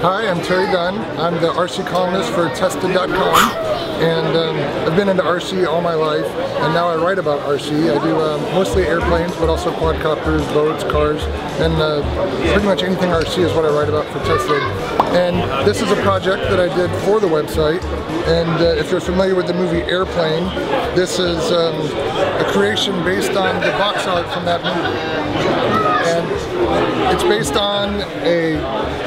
Hi, I'm Terry Dunn. I'm the RC columnist for Tested.com, and um, I've been into RC all my life, and now I write about RC. I do um, mostly airplanes, but also quadcopters, boats, cars, and uh, pretty much anything RC is what I write about for Tested. And this is a project that I did for the website, and uh, if you're familiar with the movie Airplane, this is um, a creation based on the box art from that movie. And it's based on a,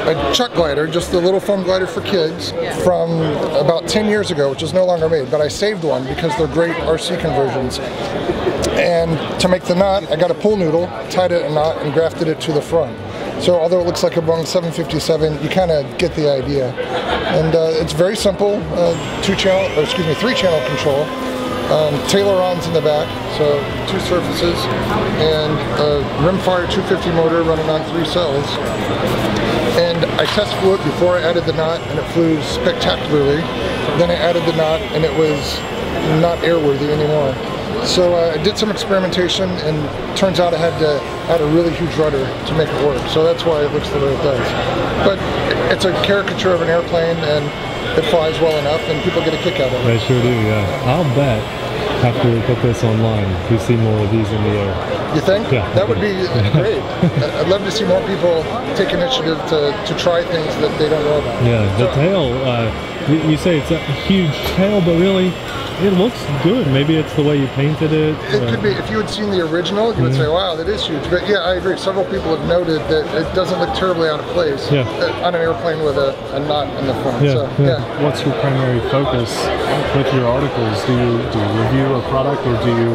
a chuck glider, just a little foam glider for kids, from about 10 years ago, which is no longer made. But I saved one because they're great RC conversions. And to make the knot, I got a pool noodle, tied it in a knot, and grafted it to the front. So although it looks like a Boeing 757, you kind of get the idea. And uh, it's very simple, uh, two channel, or excuse me, three channel control. Um, Tailerons in the back, so two surfaces, and a Rimfire 250 motor running on three cells. And I test flew it before I added the knot, and it flew spectacularly. Then I added the knot, and it was not airworthy anymore. So uh, I did some experimentation, and turns out I had to add a really huge rudder to make it work. So that's why it looks the way it does. But it's a caricature of an airplane, and it flies well enough, and people get a kick out of it. They sure do, yeah. I'll bet after we put this online, we see more of these in the air. You think? Yeah. That would be great. I'd love to see more people take initiative to, to try things that they don't know about. Yeah, the So- tail, uh, you, you say it's a huge tail, but really, it looks good. Maybe it's the way you painted it. It uh, could be, if you had seen the original, you would say, wow, that is huge. But yeah, I agree. Several people have noted that it doesn't look terribly out of place Yeah. uh, on an airplane with a, a knot in the front. Yeah, so, yeah. yeah. What's your primary focus with your articles? Do you do you review a product or do you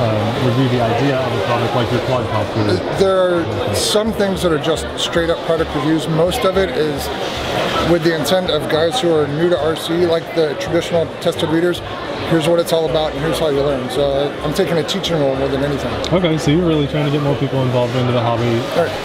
um, review the idea of a product like your quadcopter? There are some things that are just straight up product reviews. Most of it is with the intent of guys who are new to RC, like the traditional tested readers. Here's what it's all about, and here's how you learn. So I'm taking a teaching role more than anything. Okay, so you're really trying to get more people involved into the hobby. Right.